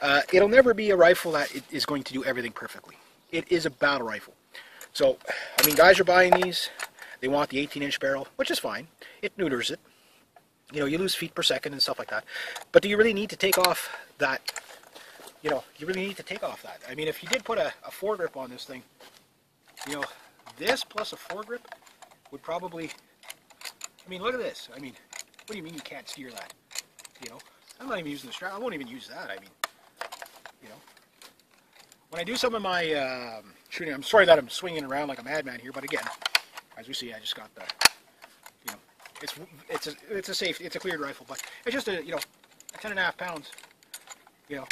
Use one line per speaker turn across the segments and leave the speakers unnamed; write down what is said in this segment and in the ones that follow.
Uh, it'll never be a rifle that is going to do everything perfectly. It is a battle rifle. So, I mean, guys are buying these. They want the 18-inch barrel, which is fine. It neuters it. You know, you lose feet per second and stuff like that. But do you really need to take off that? You know, you really need to take off that. I mean, if you did put a, a foregrip on this thing, you know, this plus a foregrip would probably. I mean, look at this. I mean, what do you mean you can't steer that? You know, I'm not even using the strap. I won't even use that. I mean, when I do some of my um, shooting, I'm sorry that I'm swinging around like a madman here, but again, as we see, I just got the, you know, it's it's a it's a safe, it's a cleared rifle, but it's just a you know, a ten and a half pounds, you know,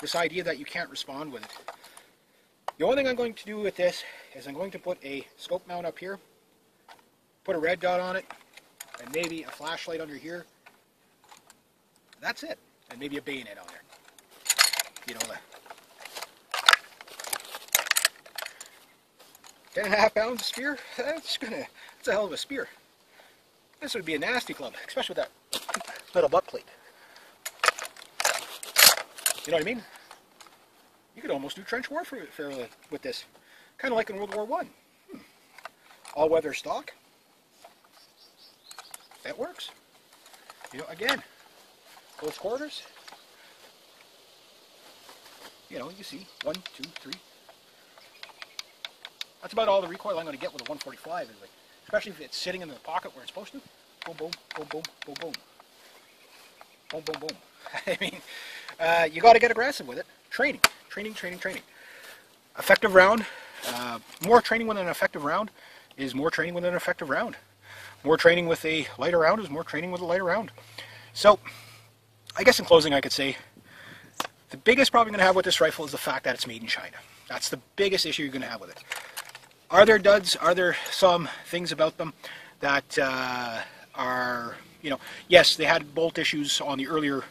this idea that you can't respond with it. The only thing I'm going to do with this is I'm going to put a scope mount up here, put a red dot on it, and maybe a flashlight under here. That's it. And maybe a bayonet on there. You know, ten and a half pounds of spear, that's gonna, that's a hell of a spear. This would be a nasty club, especially with that little butt plate. You know what I mean? You could almost do trench warfare with this. Kind of like in World War One. Hmm. All-weather stock. That works. You know, again, close quarters. You know, you see, one, two, three. That's about all the recoil I'm going to get with a 145. Is like, especially if it's sitting in the pocket where it's supposed to. Boom, boom, boom, boom, boom, boom. Boom, boom, boom. I mean, uh, you got to get aggressive with it. Training, training, training, training. Effective round. Uh, more training with an effective round is more training with an effective round. More training with a lighter round is more training with a lighter round. So, I guess in closing, I could say the biggest problem you're going to have with this rifle is the fact that it's made in China. That's the biggest issue you're going to have with it. Are there duds? Are there some things about them that uh, are, you know, yes, they had bolt issues on the earlier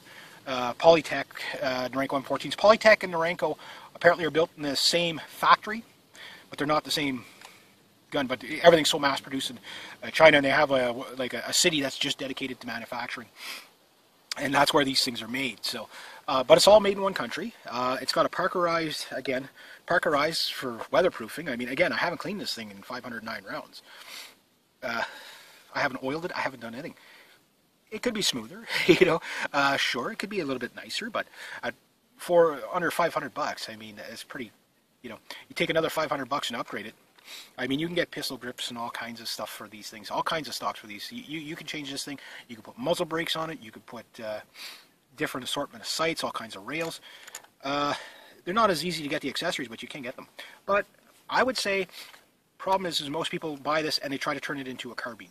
uh, Polytech uh, Norinco M14s. Polytech and Norinco apparently are built in the same factory, but they're not the same gun. But everything's so mass produced in uh, China, and they have a like a, a, city that's just dedicated to manufacturing, and that's where these things are made. So, uh, but it's all made in one country. Uh, it's got a Parkerized again, Parkerized for weatherproofing. I mean, again, I haven't cleaned this thing in 509 rounds. Uh, I haven't oiled it. I haven't done anything. It could be smoother, you know. Uh, sure, it could be a little bit nicer, but for under 500 bucks, I mean, it's pretty. You know, you take another 500 bucks and upgrade it, I mean, you can get pistol grips and all kinds of stuff for these things, all kinds of stocks for these. You, you, you can change this thing. You can put muzzle brakes on it. You can put uh, different assortment of sights, all kinds of rails. Uh, they're not as easy to get the accessories, but you can get them. But I would say, problem is, is most people buy this and they try to turn it into a carbine.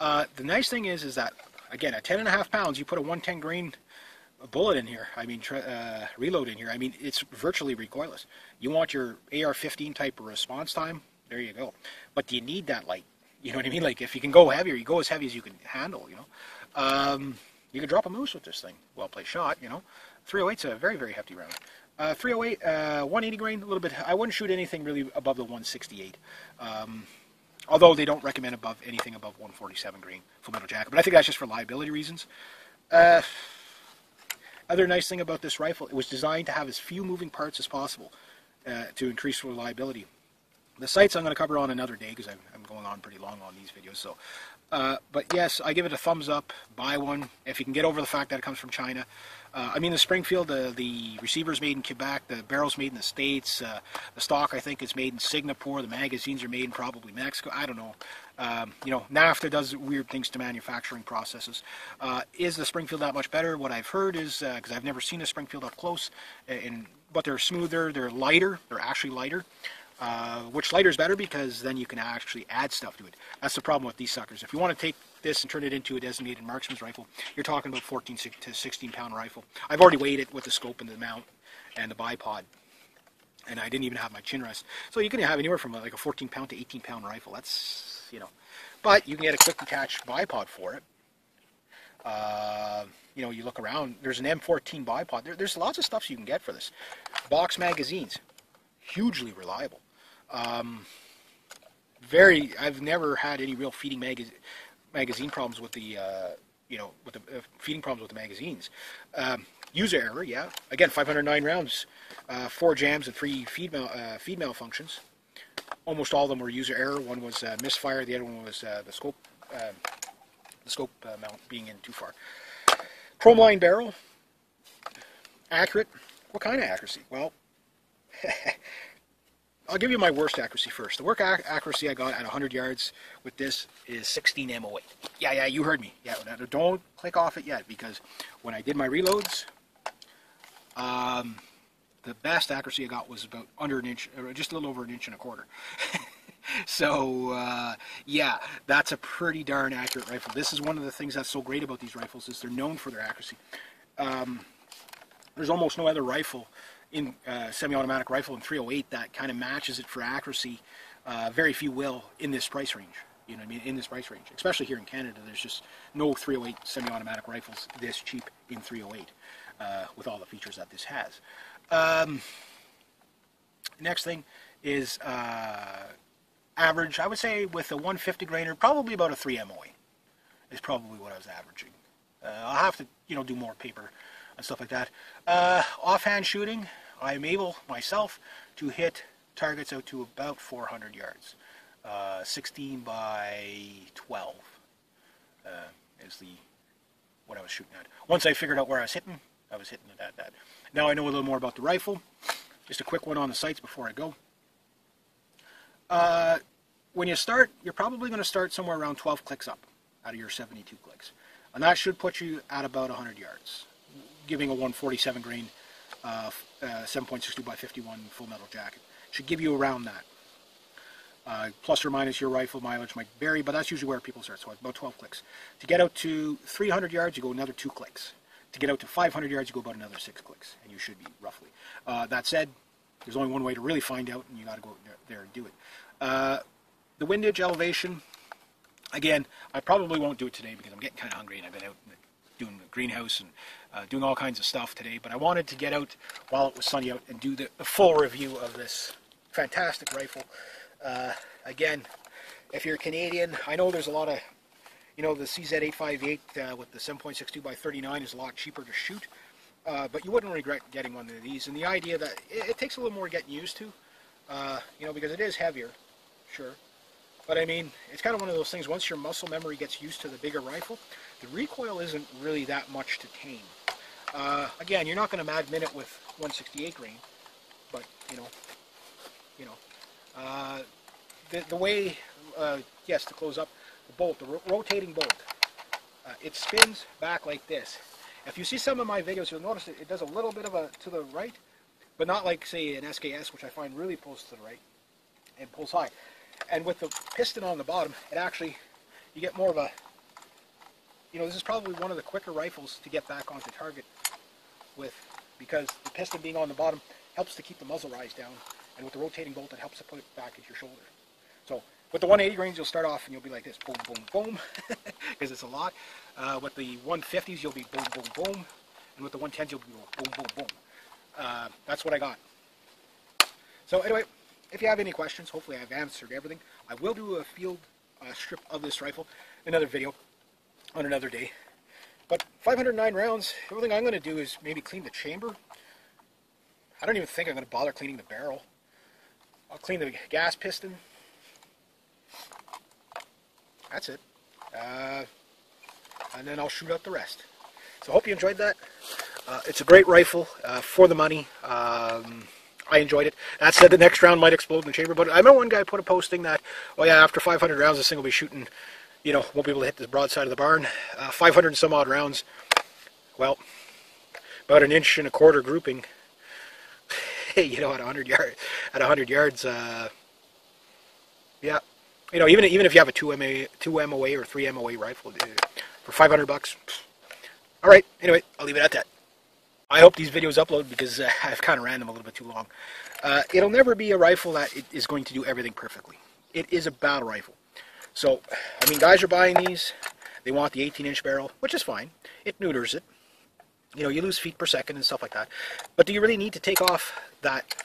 Uh, the nice thing is, is that again, at ten and a half pounds, you put a 110 grain bullet in here. I mean, uh, reload in here. I mean, it's virtually recoilless. You want your AR-15 type response time? There you go. But do you need that light? You know what I mean? Like if you can go heavier, you go as heavy as you can handle. You know, um, you can drop a moose with this thing. Well played shot. You know, 308's a very very hefty round. Uh, 308, uh, 180 grain, a little bit. I wouldn't shoot anything really above the 168. Um, although they don't recommend above anything above 147 grain full metal jacket. But I think that's just for liability reasons. Uh, other nice thing about this rifle, it was designed to have as few moving parts as possible uh, to increase reliability. The sights I'm going to cover on another day because I'm, I'm, going on pretty long on these videos. So, uh, but yes, I give it a thumbs up. Buy one if you can get over the fact that it comes from China. Uh, I mean, the Springfield, the, the receiver's made in Quebec, the barrel's made in the States, uh, the stock, I think, is made in Singapore, the magazines are made in probably Mexico, I don't know. Um, you know, NAFTA does weird things to manufacturing processes. Uh, is the Springfield that much better? What I've heard is, because uh, I've never seen a Springfield up close, and, but they're smoother, they're lighter, they're actually lighter. Uh, which lighter is better because then you can actually add stuff to it. That's the problem with these suckers. If you want to take this and turn it into a designated marksman's rifle, you're talking about 14 to 16 pound rifle. I've already weighed it with the scope and the mount and the bipod, and I didn't even have my chin rest. So you can have anywhere from like a 14 pound to 18 pound rifle. That's you know, but you can get a quick detach bipod for it. Uh, you know, you look around. There's an M14 bipod. There, there's lots of stuff you can get for this. Box magazines, hugely reliable. Um, very, I've never had any real feeding magazine magazine problems with the uh, you know, with the uh, feeding problems with the magazines. Um, user error, yeah. Again, 509 rounds, uh, four jams and three feed, mal- uh, feed malfunctions. Almost all of them were user error. One was uh, misfire. The other one was uh, the scope, the scope mount being in too far. Chrome line barrel, accurate. What kind of accuracy? Well, I'll give you my worst accuracy first. The work ac- accuracy I got at 100 yards with this is 16 MOA. Yeah, yeah, you heard me. Yeah, don't click off it yet because when I did my reloads, um, the best accuracy I got was about under an inch, or just a little over an inch and a quarter. so uh, yeah, that's a pretty darn accurate rifle. This is one of the things that's so great about these rifles is they're known for their accuracy. Um, there's almost no other rifle in uh, semi-automatic rifle in 308 that kind of matches it for accuracy. Uh, very few will in this price range. You know I mean? In this price range, especially here in Canada, there's just no 308 semi-automatic rifles this cheap in 308 uh, with all the features that this has. Um, next thing is uh, average. I would say with a 150 grainer, probably about a 3 MOA is probably what I was averaging. Uh, I'll have to, you know, do more paper and stuff like that. Uh, offhand shooting, I'm able myself to hit targets out to about 400 yards. Uh, 16 by 12 uh, is the what I was shooting at. Once I figured out where I was hitting, I was hitting it at that. Now I know a little more about the rifle. Just a quick one on the sights before I go. Uh, when you start, you're probably going to start somewhere around 12 clicks up out of your 72 clicks. And that should put you at about 100 yards, giving a 147 grain uh, uh, 7.62 by 51 full metal jacket. Should give you around that. Uh, plus or minus your rifle mileage might vary, but that's usually where people start, so about 12 clicks. To get out to 300 yards, you go another two clicks. To get out to 500 yards, you go about another six clicks, and you should be roughly. That said, there's only one way to really find out, and you got to go there, and do it. Uh, the windage elevation, again, I probably won't do it today because I'm getting kind of hungry, and I've been out doing the greenhouse and uh, doing all kinds of stuff today. But I wanted to get out while it was sunny out and do the, the full review of this fantastic rifle. Uh, again, if you're Canadian, I know there's a lot of, you know, the CZ858 uh, with the 7.62 by 39 is a lot cheaper to shoot, uh, but you wouldn't regret getting one of these. And the idea that it, it takes a little more getting used to, uh, you know, because it is heavier, sure. But I mean, it's kind of one of those things, once your muscle memory gets used to the bigger rifle, the recoil isn't really that much to tame. Uh, again, you're not going to mad minute with 168 grain, but, you know, you know, uh, the, the way, uh, yes, to close up, the bolt, the ro rotating bolt, uh, it spins back like this. If you see some of my videos, you'll notice it, it does a little bit of a to the right, but not like, say, an SKS, which I find really pulls to the right and pulls high. And with the piston on the bottom, it actually, you get more of a, you know, this is probably one of the quicker rifles to get back onto target with, because the piston being on the bottom helps to keep the muzzle rise down and with the rotating bolt, it helps to put it back into your shoulder. So with the 180 grains, you'll start off and you'll be like this, boom, boom, boom, because it's a lot. Uh, with the 150s, you'll be boom, boom, boom, and with the 110s, you'll be boom, boom, boom. Uh, that's what I got. So anyway, if you have any questions, hopefully I've answered everything. I will do a field uh, strip of this rifle, another video, on another day. But 509 rounds, everything I'm going to do is maybe clean the chamber. I don't even think I'm going to bother cleaning the barrel. I'll clean the gas piston. That's it. Uh, and then I'll shoot out the rest. So I hope you enjoyed that. Uh, it's a great rifle uh, for the money. Um, I enjoyed it. That said, the next round might explode in the chamber. But I remember one guy put a posting that, oh yeah, after 500 rounds, this thing will be shooting, you know, won't be able to hit the broadside of the barn. Uh, 500 and some odd rounds. Well, about an inch and a quarter grouping. Hey, you know, at 100 yards, at 100 yards, uh, yeah, you know, even even if you have a two MA, two MOA or three MOA rifle for 500 bucks. All right. Anyway, I'll leave it at that. I hope these videos upload because uh, I've kind of ran them a little bit too long. Uh, it'll never be a rifle that is going to do everything perfectly. It is a battle rifle. So, I mean, guys are buying these. They want the 18-inch barrel, which is fine. It neuters it. You know, you lose feet per second and stuff like that. But do you really need to take off that?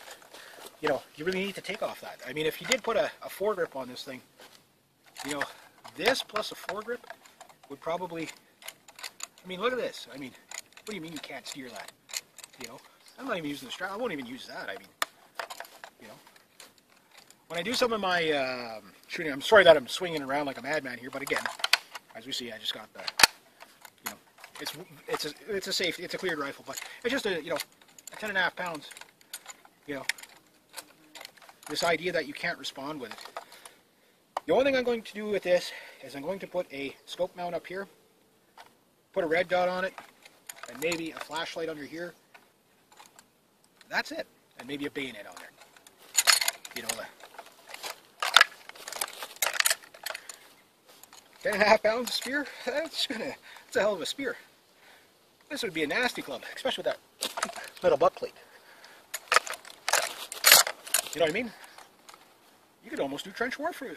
You know, you really need to take off that. I mean, if you did put a, a foregrip on this thing, you know, this plus a foregrip would probably I mean, look at this. I mean, what do you mean you can't steer that? You know, I'm not even using the strap. I won't even use that. I mean, you know, when I do some of my um, shooting, I'm sorry that I'm swinging around like a madman here, but again, as we see, I just got the, you know, it's it's a it's a safe, it's a cleared rifle, but it's just a you know, a ten and a half pounds. You know, this idea that you can't respond with it. The only thing I'm going to do with this is I'm going to put a scope mount up here, put a red dot on it, and maybe a flashlight under here. That's it. And maybe a bayonet on there. You know, the ten and a half pound spear, that's gonna, that's a hell of a spear. This would be a nasty club, especially with that little butt plate. You know what I mean? You could almost do trench warfare